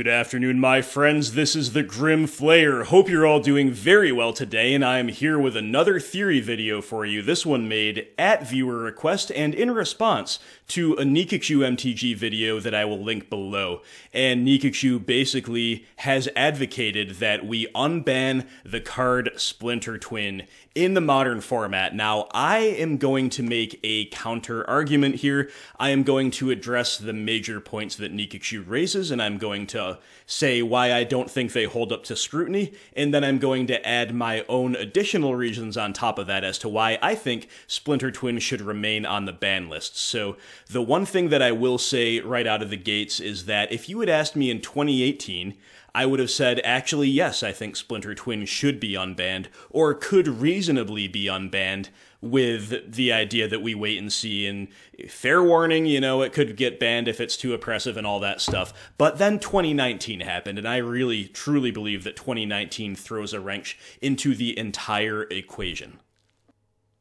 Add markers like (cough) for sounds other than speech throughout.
Good afternoon, my friends. This is the Grim Flayer. Hope you're all doing very well today, and I am here with another theory video for you. This one made at viewer request and in response to a Nikachu MTG video that I will link below. And Nikachu basically has advocated that we unban the card Splinter Twin in the modern format. Now, I am going to make a counter argument here. I am going to address the major points that Nikachu raises, and I'm going to say why I don't think they hold up to scrutiny, and then I'm going to add my own additional reasons on top of that as to why I think Splinter Twin should remain on the ban list. So, the one thing that I will say right out of the gates is that if you had asked me in 2018, I would have said, actually, yes, I think Splinter Twin should be unbanned, or could reasonably be unbanned, with the idea that we wait and see. And fair warning, you know, it could get banned if it's too oppressive and all that stuff. But then 2019 happened, and I really, truly believe that 2019 throws a wrench into the entire equation.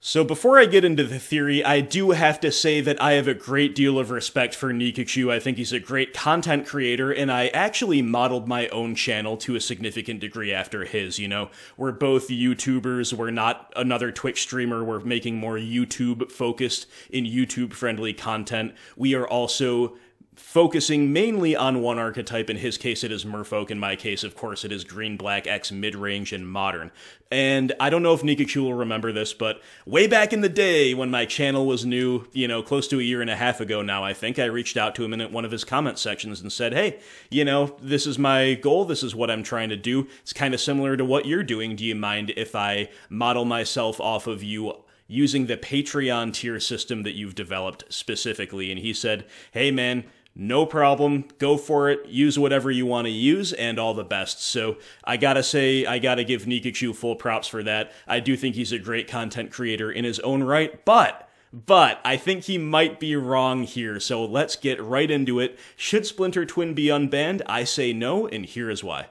So before I get into the theory, I do have to say that I have a great deal of respect for Nikachu. I think he's a great content creator, and I actually modeled my own channel to a significant degree after his, you know. We're both YouTubers, we're not another Twitch streamer, we're making more YouTube focused in YouTube friendly content. We are also focusing mainly on one archetype. In his case, it is Merfolk. In my case, of course, it is Green, Black, X, Mid Range, and Modern. And I don't know if Nikachu will remember this, but way back in the day when my channel was new, you know, close to a year and a half ago now, I think, I reached out to him in one of his comment sections and said, hey, you know, this is my goal. This is what I'm trying to do. It's kind of similar to what you're doing. Do you mind if I model myself off of you using the Patreon tier system that you've developed specifically? And he said, hey, man, no problem. Go for it. Use whatever you want to use, and all the best. So I gotta say, I gotta give Nikachu full props for that. I do think he's a great content creator in his own right, but but I think he might be wrong here. So let's get right into it. Should Splinter Twin be unbanned? I say no, and here is why.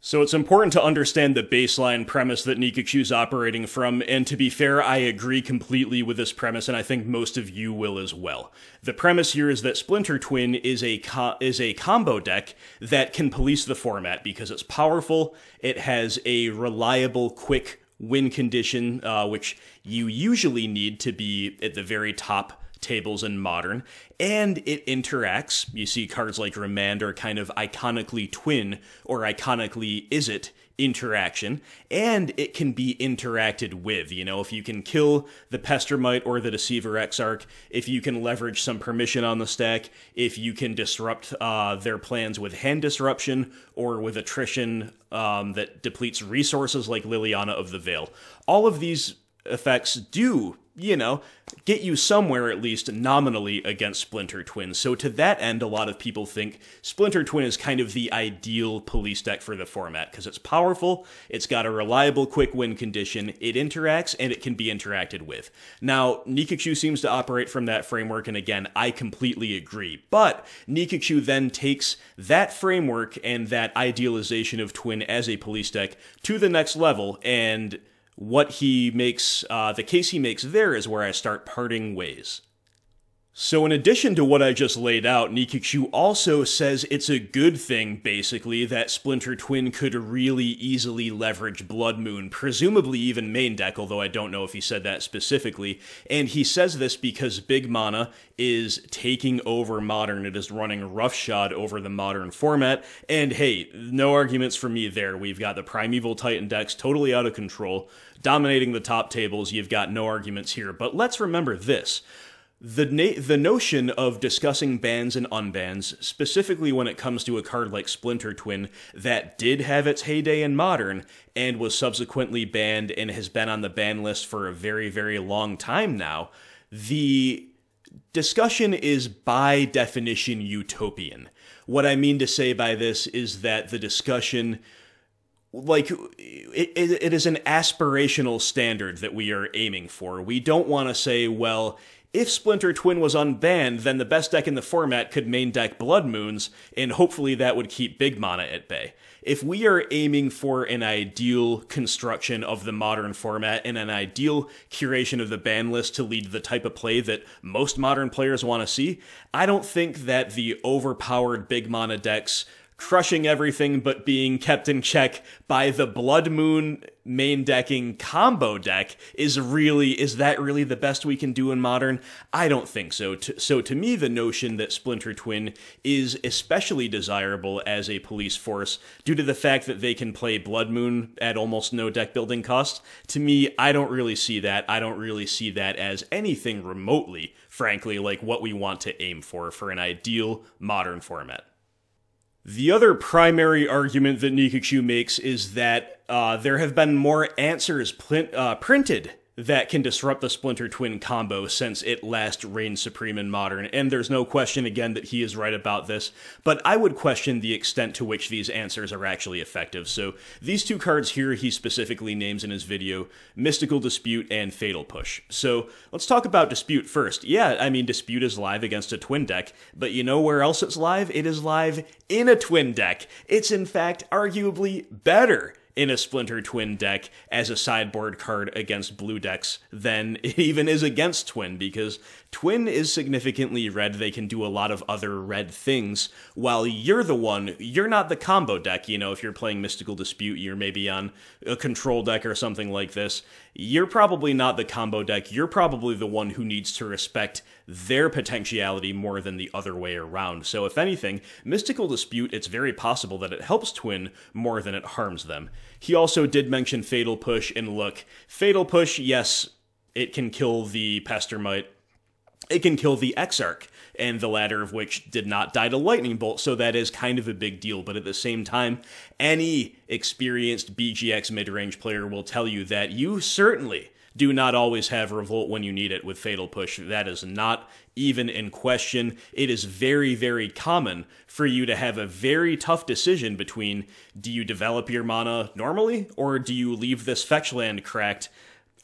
So it's important to understand the baseline premise that Nikachu's operating from, and to be fair, I agree completely with this premise, and I think most of you will as well. The premise here is that Splinter Twin is a is a combo deck that can police the format because it's powerful, it has a reliable, quick win condition, uh, which you usually need to be at the very top tables in modern, and it interacts. You see cards like Remand are kind of iconically twin or iconically Izzet interaction, and it can be interacted with. You know, if you can kill the Pestermite or the Deceiver Exarch, if you can leverage some permission on the stack, if you can disrupt uh, their plans with hand disruption or with attrition um, that depletes resources like Liliana of the Veil. All of these effects do you know, get you somewhere at least nominally against Splinter Twin. So to that end, a lot of people think Splinter Twin is kind of the ideal police deck for the format because it's powerful, it's got a reliable quick win condition, it interacts, and it can be interacted with. Now, Nikachu seems to operate from that framework, and again, I completely agree. But Nikachu then takes that framework and that idealization of Twin as a police deck to the next level and what he makes, uh, the case he makes there is where I start parting ways. So, in addition to what I just laid out, Nikachu also says it's a good thing, basically, that Splinter Twin could really easily leverage Blood Moon, presumably even main deck, although I don't know if he said that specifically. And he says this because Big Mana is taking over Modern. It is running roughshod over the Modern format. And hey, no arguments for me there. We've got the Primeval Titan decks totally out of control, dominating the top tables. You've got no arguments here. But let's remember this the na- the notion of discussing bans and unbans, specifically when it comes to a card like Splinter Twin that did have its heyday in Modern and was subsequently banned and has been on the ban list for a very very long time now, the discussion is by definition utopian. What I mean to say by this is that the discussion like it, it is an aspirational standard that we are aiming for. We don't want to say, well, if Splinter Twin was unbanned, then the best deck in the format could main deck Blood Moons, and hopefully that would keep Big Mana at bay. If we are aiming for an ideal construction of the modern format and an ideal curation of the ban list to lead the type of play that most modern players want to see, I don't think that the overpowered Big Mana decks crushing everything but being kept in check by the Blood Moon main decking combo deck. Is really is that really the best we can do in modern? I don't think so. So to me the notion that splinter twin is especially desirable as a police force due to the fact that they can play blood moon at almost no deck building cost to me i don't really see that. I don't really see that as anything remotely frankly like what we want to aim for for an ideal modern format the other primary argument that Nikachu makes is that uh, there have been more answers uh, printed that can disrupt the Splinter Twin combo since it last reigned supreme in Modern, and there's no question again that he is right about this, but I would question the extent to which these answers are actually effective. So these two cards here he specifically names in his video, Mystical Dispute and Fatal Push. So let's talk about Dispute first. Yeah, I mean, Dispute is live against a twin deck, but you know where else it's live? It is live in a twin deck. It's in fact arguably better in a Splinter Twin deck as a sideboard card against blue decks than (laughs) it even is against Twin, because Twin is significantly red. They can do a lot of other red things, while you're the one, you're not the combo deck. You know, if you're playing Mystical Dispute, you're maybe on a control deck or something like this. You're probably not the combo deck. You're probably the one who needs to respect their potentiality more than the other way around. So, if anything, Mystical Dispute, it's very possible that it helps Twin more than it harms them. He also did mention Fatal Push, and look, Fatal Push, yes, it can kill the Pestermite. It can kill the Exarch, and the latter of which did not die to Lightning Bolt, so that is kind of a big deal. But at the same time, any experienced BGX mid range player will tell you that you certainly do not always have Revolt when you need it with Fatal Push. That is not even in question. It is very, very common for you to have a very tough decision between do you develop your mana normally or do you leave this fetch land cracked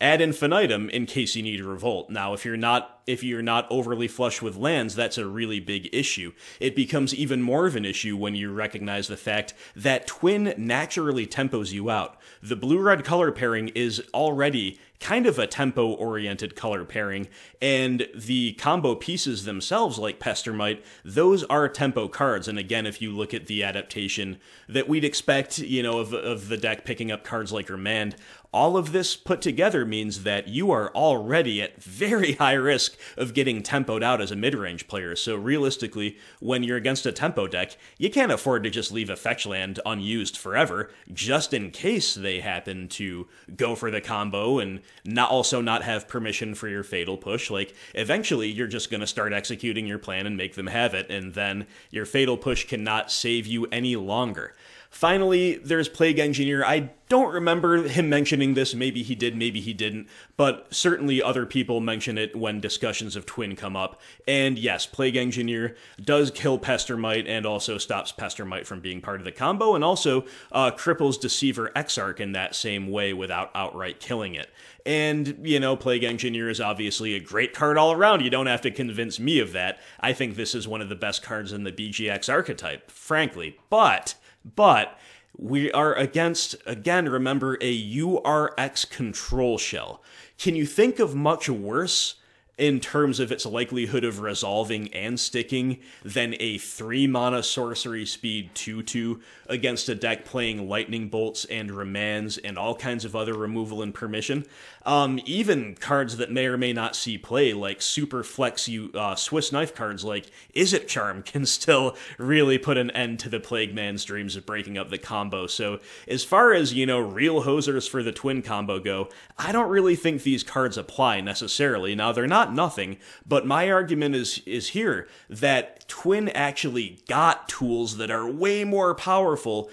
ad infinitum in case you need a revolt. Now, if you're not if you're not overly flush with lands, that's a really big issue. It becomes even more of an issue when you recognize the fact that twin naturally tempos you out. The blue red color pairing is already kind of a tempo oriented color pairing, and the combo pieces themselves, like Pestermite, those are tempo cards. And again, if you look at the adaptation that we'd expect, you know, of, of the deck picking up cards like Remand, all of this put together means that you are already at very (laughs) high risk of getting tempoed out as a mid range player. So, realistically, when you're against a tempo deck, you can't afford to just leave a fetch land unused forever, just in case they happen to go for the combo and not also not have permission for your fatal push. Like, eventually, you're just going to start executing your plan and make them have it, and then your fatal push cannot save you any longer. Finally, there's Plague Engineer. I don't remember him mentioning this. Maybe he did, maybe he didn't. But certainly other people mention it when discussions of Twin come up. And yes, Plague Engineer does kill Pestermite and also stops Pestermite from being part of the combo, and also uh, cripples Deceiver Exarch in that same way without outright killing it. And, you know, Plague Engineer is obviously a great card all around. You don't have to convince me of that. I think this is one of the best cards in the BGX archetype, frankly. But but we are against, again, remember, a URX control shell. Can you think of much worse in terms of its likelihood of resolving and sticking than a 3 mana sorcery speed 2 2 against a deck playing lightning bolts and remands and all kinds of other removal and permission. Um, even cards that may or may not see play, like super flex you uh, Swiss knife cards like Izzet Charm, (laughs) can still really put an end to the Plague Man's dreams of breaking up the combo. So, as far as, you know, real hosers for the twin combo go, I don't really think these cards apply necessarily. Now, they're not not nothing, but my argument is is here that Twin actually got tools that are way more powerful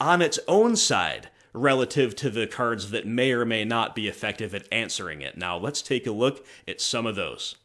on its own side relative to the cards that may or may not be effective at answering it. Now, let's take a look at some of those.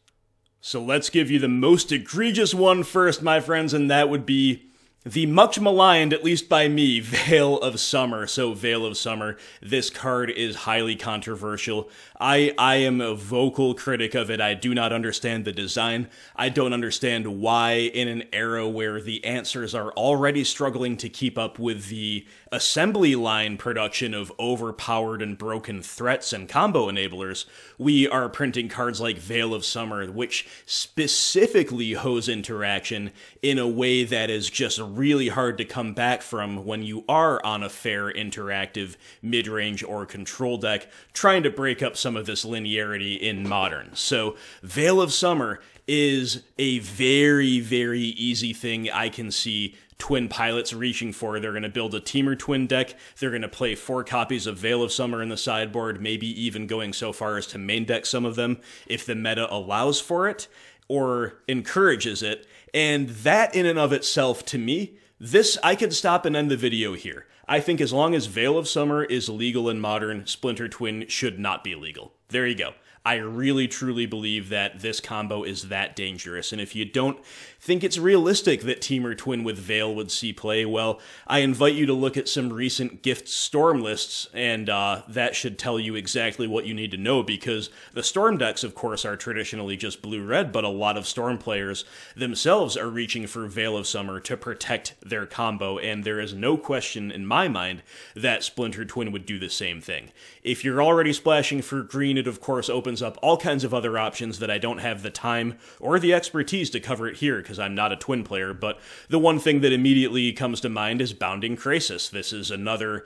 So let's give you the most egregious one first, my friends, and that would be the much maligned, at least by me, Veil of Summer. So, Veil of Summer, this card is highly controversial. I, I am a vocal critic of it. I do not understand the design. I don't understand why, in an era where the answers are already struggling to keep up with the assembly line production of overpowered and broken threats and combo enablers, we are printing cards like Veil of Summer, which specifically hose interaction in a way that is just really hard to come back from when you are on a fair interactive mid range or control deck trying to break up some of this linearity in modern. So, Veil of Summer is a very, very easy thing I can see twin pilots reaching for. They're going to build a Temur twin deck. They're going to play four copies of Veil of Summer in the sideboard, maybe even going so far as to main deck some of them if the meta allows for it or encourages it. And that in and of itself, to me, this, I could stop and end the video here. I think as long as Veil of Summer is legal in modern, Splinter Twin should not be legal. There you go. I really truly believe that this combo is that dangerous. And if you don't think it's realistic that Temur Twin with Veil would see play, well, I invite you to look at some recent gift storm lists, and uh, that should tell you exactly what you need to know because the storm decks, of course, are traditionally just blue red, but a lot of storm players themselves are reaching for Veil of Summer to protect their combo, and there is no question in my mind that Splinter Twin would do the same thing. If you're already splashing for green, it of course opens up all kinds of other options that I don't have the time or the expertise to cover it here because I'm not a twin player. But the one thing that immediately comes to mind is Bounding Krasis. This is another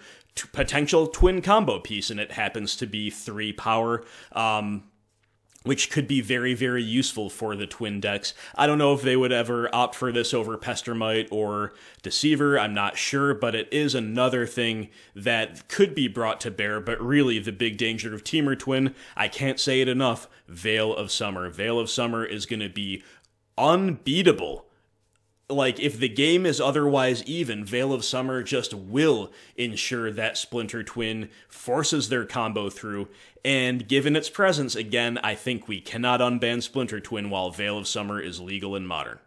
potential twin combo piece, and it happens to be three power. Um, which could be very, very useful for the twin decks. I don't know if they would ever opt for this over Pestermite or Deceiver, I'm not sure, but it is another thing that could be brought to bear. But really, the big danger of Temur Twin, I can't say it enough Veil of Summer. Veil of Summer is going to be unbeatable like if the game is otherwise even, Veil of Summer just will ensure that Splinter Twin forces their combo through. And given its presence, again, I think we cannot unban Splinter Twin while Veil of Summer is legal and modern.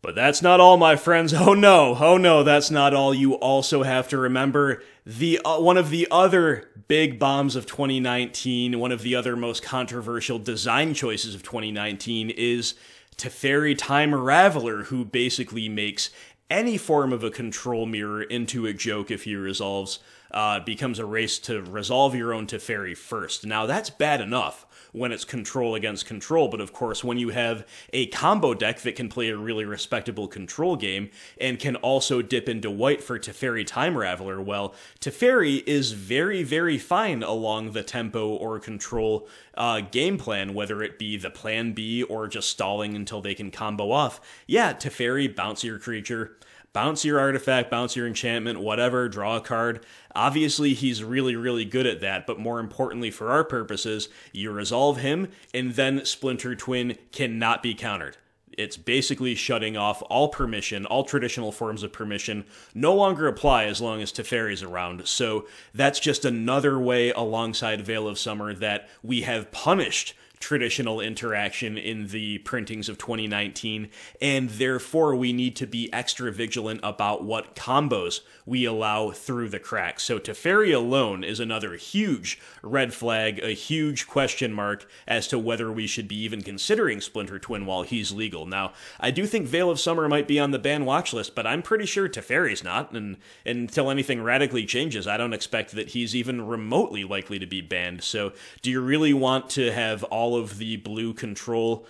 But that's not all, my friends. Oh no, oh no, that's not all. You also have to remember the uh, one of the other big bombs of 2019, one of the other most controversial design choices of 2019 is Teferi Time Raveler, who basically makes any form of a control mirror into a joke if he resolves, uh, becomes a race to resolve your own Teferi first. Now, that's bad enough when it's control against control. But of course, when you have a combo deck that can play a really respectable control game and can also dip into white for Teferi Time Raveler, well, Teferi is very, very fine along the tempo or control uh, game plan, whether it be the plan B or just stalling until they can combo off. Yeah, Teferi, bounce your creature bounce your artifact, bounce your enchantment, whatever, draw a card. Obviously, he's really, really good at that, but more importantly for our purposes, you resolve him, and then Splinter Twin cannot be countered. It's basically shutting off all permission, all traditional forms of permission no longer apply as long as Teferi's around. So that's just another way alongside Veil of Summer that we have punished traditional interaction in the printings of 2019, and therefore we need to be extra vigilant about what combos we allow through the cracks. So Teferi alone is another huge red flag, a huge question mark as to whether we should be even considering Splinter Twin while he's legal. Now, I do think Veil of Summer might be on the ban watch list, but I'm pretty sure Teferi's not, and, and until anything radically changes, I don't expect that he's even remotely likely to be banned. So, do you really want to have all all of the blue control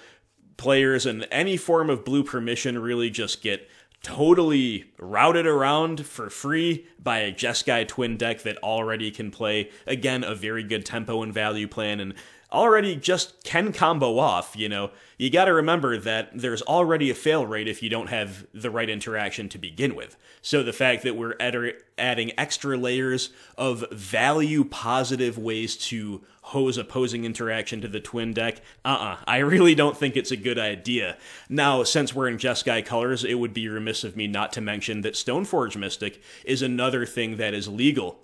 players and any form of blue permission really just get totally routed around for free by a Jeskai twin deck that already can play, again, a very good tempo and value plan and already just can combo off, you know. You got to remember that there's already a fail rate if you don't have the right interaction to begin with. So the fact that we're adding extra layers of value positive ways to hose opposing interaction to the twin deck, uh-uh, I really don't think it's a good idea. Now, since we're in Jeskai colors, it would be remiss of me not to mention that Stoneforge Mystic is another thing that is legal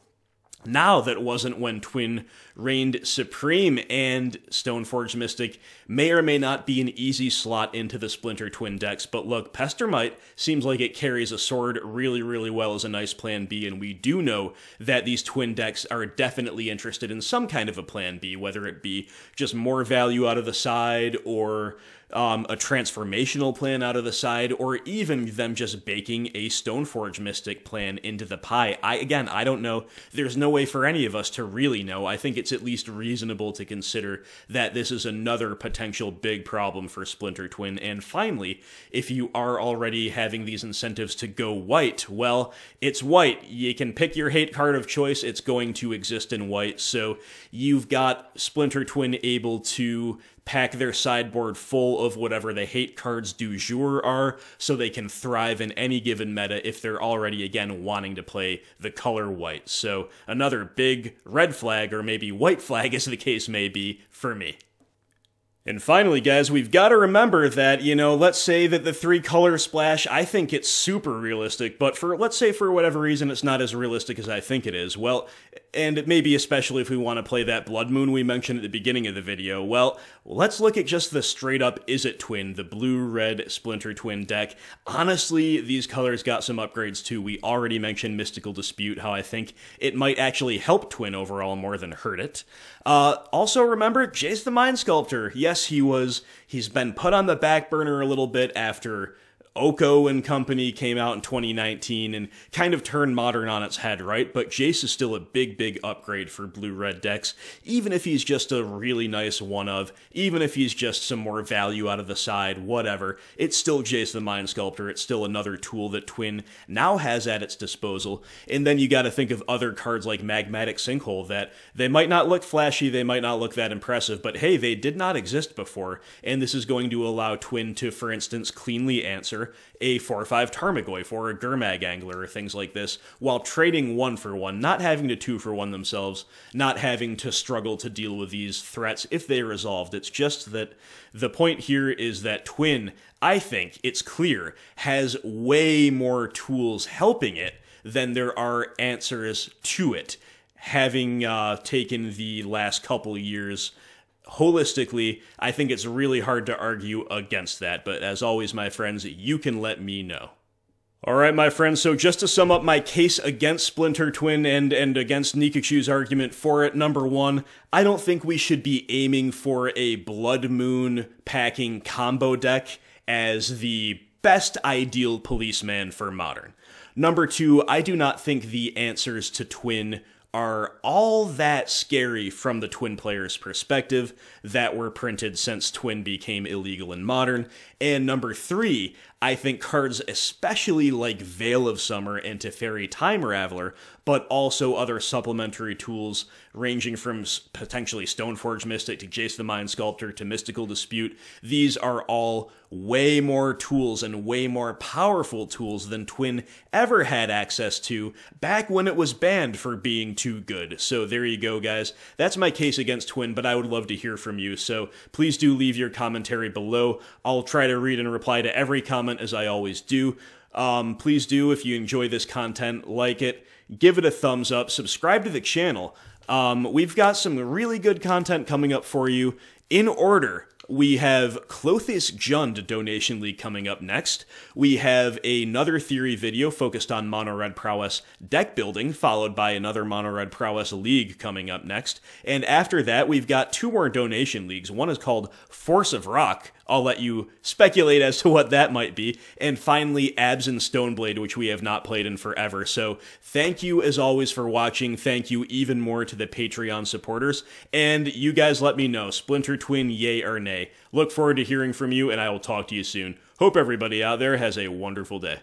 now that wasn't when Twin reigned supreme, and Stoneforge Mystic may or may not be an easy slot into the Splinter Twin decks. But look, Pestermite seems like it carries a sword really, really well as a nice plan B, and we do know that these twin decks are definitely interested in some kind of a plan B, whether it be just more value out of the side or um, a transformational plan out of the side, or even them just baking a Stoneforge Mystic plan into the pie. I again, I don't know. There's no way for any of us to really know. I think it's at least reasonable to consider that this is another potential big problem for Splinter Twin. And finally, if you are already having these incentives to go white, well, it's white. You can pick your hate card of choice. It's going to exist in white. So you've got Splinter Twin able to pack their sideboard full of whatever the hate cards du jour are, so they can thrive in any given meta if they're already, again, wanting to play the color white. So, another big red flag, or maybe white flag, (laughs) as the case may be, for me. And finally, guys, we've got to remember that, you know, let's say that the three color splash, I think it's super realistic, but for, let's say for whatever reason it's not as realistic as I think it is. Well, and it maybe especially if we want to play that Blood Moon we mentioned at the beginning of the video, well, let's look at just the straight up Izzet Twin, the blue-red Splinter Twin deck. Honestly, these colors got some upgrades too. We already mentioned Mystical Dispute, how I think it might actually help Twin overall more than hurt it. Uh, also remember, Jace the Mind Sculptor. Yes, he was, he's been put on the back burner a little bit after Oko and Company came out in 2019 and kind of turned modern on its head, right? But Jace is still a big, big upgrade for blue red decks, even if he's just a really nice one of, even if he's just some more value out of the side, whatever. It's still Jace the Mind Sculptor. It's still another tool that Twin now has at its disposal. And then you got to think of other cards like Magmatic Sinkhole that they might not look flashy, they might not look that impressive, but hey, they did not exist before. And this is going to allow Twin to, for instance, cleanly answer a 4-5 Tarmogoyf or a Gurmag Angler or things like this, while trading one for one, not having to two for one themselves, not having to struggle to deal with these threats if they resolved. It's just that the point here is that Twin, I think, it's clear, has way more tools helping it than there are answers to it, having uh, taken the last couple years holistically, I think it's really hard to argue against that. But as always, my friends, you can let me know. All right, my friends. So just to sum up my case against Splinter Twin and and against Nikachu's argument for it, number one, I don't think we should be aiming for a Blood Moon packing combo deck as the best ideal policeman for modern. Number two, I do not think the answers to Twin are all that scary from the Twin player's perspective that were printed since Twin became illegal in Modern. And number three, I think cards especially like Veil of Summer and Teferi Time Raveler, but also other supplementary tools ranging from potentially Stoneforge Mystic to Jace the Mind Sculptor to Mystical Dispute, these are all way more tools and way more powerful tools than Twin ever had access to back when it was banned for being too good. So there you go, guys. That's my case against Twin, but I would love to hear from you. So please do leave your commentary below. I'll try to read and reply to every comment as I always do. Um, please do, if you enjoy this content, like it, give it a thumbs up, subscribe to the channel. Um, we've got some really good content coming up for you in order. We have Klothys Jund Donation League coming up next. We have another theory video focused on Mono Red Prowess deck building, followed by another Mono Red Prowess League coming up next. And after that, we've got two more donation leagues. One is called Force of Rock, I'll let you speculate as to what that might be. And finally, Abzan Stoneblade, which we have not played in forever. So thank you as always for watching. Thank you even more to the Patreon supporters. And you guys let me know, Splinter Twin, yay or nay. Look forward to hearing from you, and I will talk to you soon. Hope everybody out there has a wonderful day.